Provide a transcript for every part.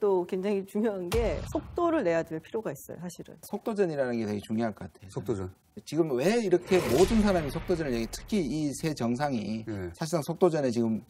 또 굉장히 중요한 게 속도를 내야 될 필요가 있어요, 사실은. 속도전이라는 게 되게 중요할 것 같아요. 속도전. 지금 왜 이렇게 모든 사람이 속도전을 얘기, 특히 이새 정상이 예. 사실상 속도전에 지금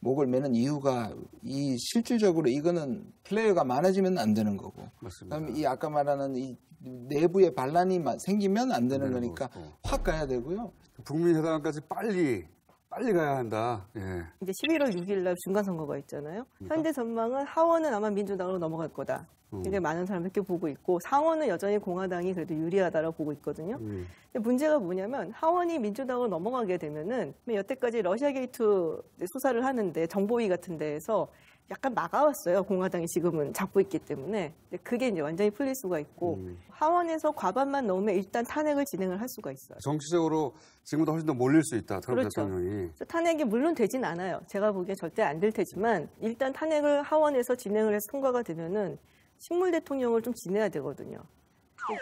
목을 매는 이유가 이 실질적으로 이거는 플레이어가 많아지면 안 되는 거고 맞습니다. 그다음에 이 아까 말하는 이 내부에 반란이 마- 생기면 안 되는 되는 거니까 거고. 확 가야 되고요. 북미 회담까지 빨리 빨리 가야 한다. 예. 이제 11월 6일 날 중간 선거가 있잖아요. 현재 전망은 하원은 아마 민주당으로 넘어갈 거다. 음. 굉장히 많은 사람들이 그렇게 보고 있고 상원은 여전히 공화당이 그래도 유리하다라고 보고 있거든요. 음. 근데 문제가 뭐냐면 하원이 민주당으로 넘어가게 되면은 여태까지 러시아 게이트 수사를 하는데 정보위 같은 데에서 약간 막아왔어요. 공화당이 지금은 잡고 있기 때문에. 그게 이제 완전히 풀릴 수가 있고 음. 하원에서 과반만 넣으면 일단 탄핵을 진행을 할 수가 있어요. 정치적으로 지금보다 훨씬 더 몰릴 수 있다. 트럼프 그렇죠. 대통령이. 탄핵이 물론 되진 않아요. 제가 보기엔 절대 안 될 테지만 일단 탄핵을 하원에서 진행을 해서 통과가 되면은 식물 대통령을 좀 지내야 되거든요.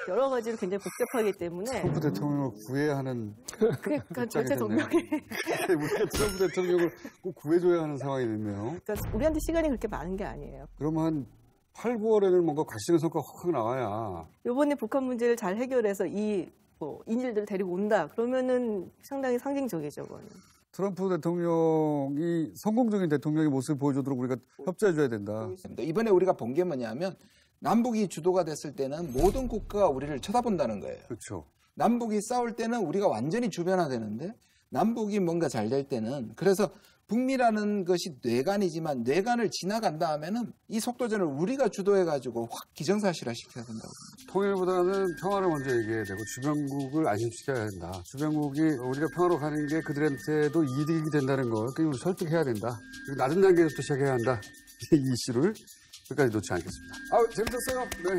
여러 가지로 굉장히 복잡하기 때문에 트럼프 대통령을 구해야 하는 그러니까 절대 됐네요. 정명이 우리가 트럼프 대통령을 꼭 구해줘야 하는 상황이 됐네요. 그러니까 우리한테 시간이 그렇게 많은 게 아니에요. 그러면 한 8, 9월에는 뭔가 과실의 성과가 확 나와야 이번에 북한 문제를 잘 해결해서 이 뭐, 인질들을 데리고 온다. 그러면은 상당히 상징적이죠, 그거는. 트럼프 대통령이 성공적인 대통령의 모습을 보여주도록 우리가 협조해줘야 된다. 있습니다. 이번에 우리가 본 게 뭐냐면 남북이 주도가 됐을 때는 모든 국가가 우리를 쳐다본다는 거예요. 그렇죠. 남북이 싸울 때는 우리가 완전히 주변화되는데 남북이 뭔가 잘 될 때는 그래서 북미라는 것이 뇌관이지만 뇌관을 지나간다 하면은 이 속도전을 우리가 주도해 가지고 확 기정사실화 시켜야 된다고. 통일보다는 평화를 먼저 얘기해야 되고 주변국을 안심시켜야 된다. 주변국이 우리가 평화로 가는 게 그들한테도 이득이 된다는 걸 우리 설득해야 된다. 낮은 단계에서부터 시작해야 한다. 이 이슈를 끝까지 놓지 않겠습니다. 아, 재밌었어요. 네.